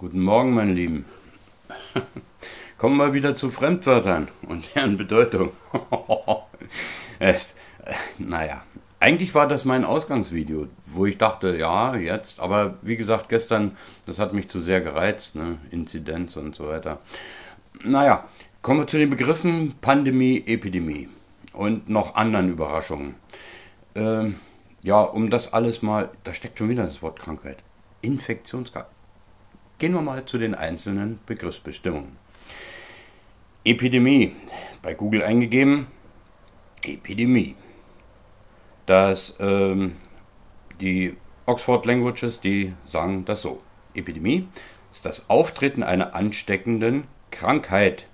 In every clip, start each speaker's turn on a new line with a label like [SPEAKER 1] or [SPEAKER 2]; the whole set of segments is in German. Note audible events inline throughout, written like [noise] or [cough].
[SPEAKER 1] Guten Morgen, meine Lieben. [laughs] Kommen wir wieder zu Fremdwörtern und deren Bedeutung. [laughs] es, naja, eigentlich war das mein Ausgangsvideo, wo ich dachte, ja, jetzt, aber wie gesagt, gestern, das hat mich zu sehr gereizt, ne? Inzidenz und so weiter. Naja, kommen wir zu den Begriffen Pandemie, Epidemie und noch anderen Überraschungen. Ähm, ja, um das alles mal, da steckt schon wieder das Wort Krankheit. Infektionskrankheit. Gehen wir mal zu den einzelnen Begriffsbestimmungen. Epidemie. Bei Google eingegeben. Epidemie. Das, ähm, die Oxford Languages, die sagen das so. Epidemie ist das Auftreten einer ansteckenden Krankheit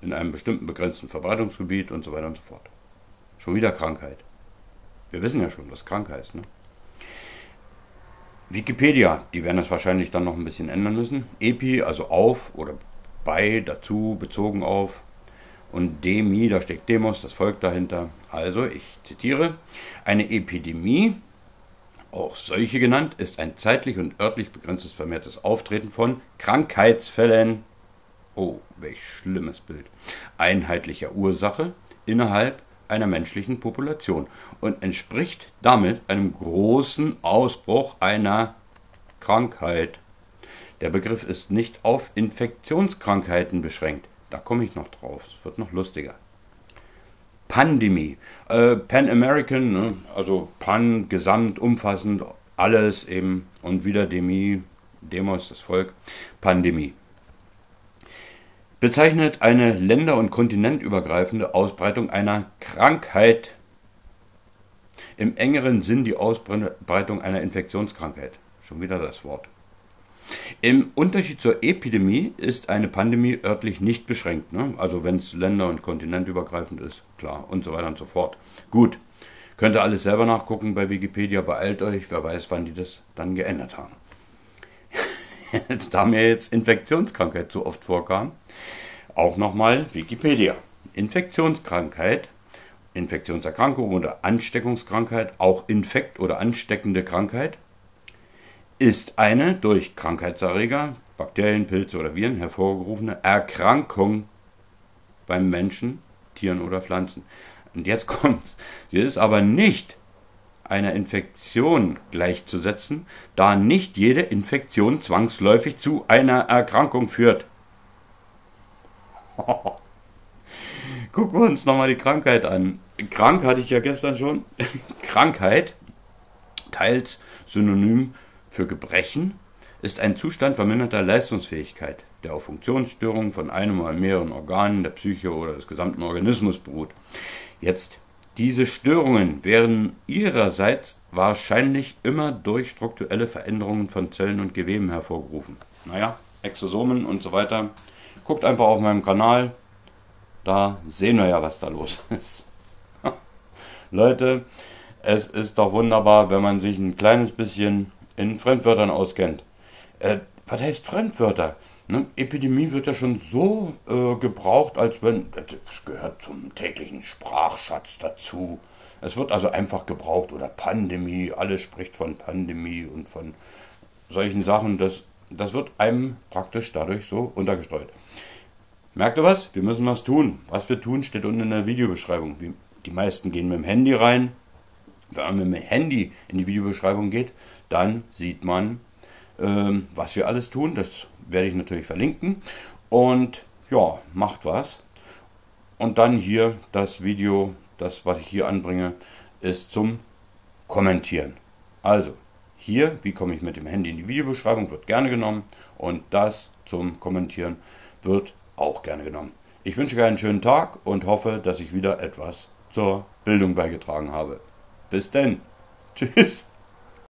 [SPEAKER 1] in einem bestimmten begrenzten Verbreitungsgebiet und so weiter und so fort. Schon wieder Krankheit. Wir wissen ja schon, was krank heißt. Ne? Wikipedia, die werden das wahrscheinlich dann noch ein bisschen ändern müssen. Epi, also auf oder bei, dazu, bezogen auf. Und Demi, da steckt Demos, das Volk dahinter. Also, ich zitiere, eine Epidemie, auch solche genannt, ist ein zeitlich und örtlich begrenztes vermehrtes Auftreten von Krankheitsfällen. Oh, welch schlimmes Bild. Einheitlicher Ursache innerhalb einer menschlichen Population und entspricht damit einem großen Ausbruch einer Krankheit. Der Begriff ist nicht auf Infektionskrankheiten beschränkt. Da komme ich noch drauf. Es wird noch lustiger. Pandemie. Äh, Pan American, ne? also Pan, gesamt, umfassend, alles eben. Und wieder Demi, Demos, das Volk. Pandemie bezeichnet eine länder- und kontinentübergreifende Ausbreitung einer Krankheit, im engeren Sinn die Ausbreitung einer Infektionskrankheit. Schon wieder das Wort. Im Unterschied zur Epidemie ist eine Pandemie örtlich nicht beschränkt. Ne? Also wenn es länder- und kontinentübergreifend ist, klar, und so weiter und so fort. Gut, könnt ihr alles selber nachgucken bei Wikipedia, beeilt euch, wer weiß, wann die das dann geändert haben. [laughs] da mir jetzt Infektionskrankheit so oft vorkam, auch nochmal Wikipedia. Infektionskrankheit, Infektionserkrankung oder Ansteckungskrankheit, auch Infekt oder ansteckende Krankheit, ist eine durch Krankheitserreger, Bakterien, Pilze oder Viren hervorgerufene Erkrankung beim Menschen, Tieren oder Pflanzen. Und jetzt kommt, sie ist aber nicht einer Infektion gleichzusetzen, da nicht jede Infektion zwangsläufig zu einer Erkrankung führt. [laughs] Gucken wir uns nochmal die Krankheit an. Krank hatte ich ja gestern schon. [laughs] Krankheit, teils synonym für Gebrechen, ist ein Zustand verminderter Leistungsfähigkeit, der auf Funktionsstörungen von einem oder mehreren Organen der Psyche oder des gesamten Organismus beruht. Jetzt diese Störungen werden ihrerseits wahrscheinlich immer durch strukturelle Veränderungen von Zellen und Geweben hervorgerufen. Naja, Exosomen und so weiter. Guckt einfach auf meinem Kanal, da sehen wir ja, was da los [laughs] ist. Leute, es ist doch wunderbar, wenn man sich ein kleines bisschen in Fremdwörtern auskennt. Äh, was heißt Fremdwörter? Ne? Epidemie wird ja schon so äh, gebraucht, als wenn, es gehört zum täglichen Sprachschatz dazu. Es wird also einfach gebraucht oder Pandemie, alles spricht von Pandemie und von solchen Sachen. Das, das wird einem praktisch dadurch so untergestreut. Merkt ihr was? Wir müssen was tun. Was wir tun, steht unten in der Videobeschreibung. Die meisten gehen mit dem Handy rein. Wenn man mit dem Handy in die Videobeschreibung geht, dann sieht man, ähm, was wir alles tun. Das werde ich natürlich verlinken. Und ja, macht was. Und dann hier das Video, das was ich hier anbringe, ist zum Kommentieren. Also, hier, wie komme ich mit dem Handy in die Videobeschreibung, wird gerne genommen. Und das zum Kommentieren wird auch gerne genommen. Ich wünsche euch einen schönen Tag und hoffe, dass ich wieder etwas zur Bildung beigetragen habe. Bis denn. Tschüss.